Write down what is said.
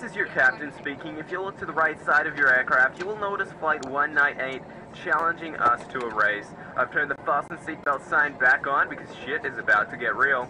This is your captain speaking. If you look to the right side of your aircraft, you will notice Flight 198 challenging us to a race. I've turned the fasten seatbelt sign back on because shit is about to get real.